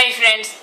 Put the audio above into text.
Hi friends,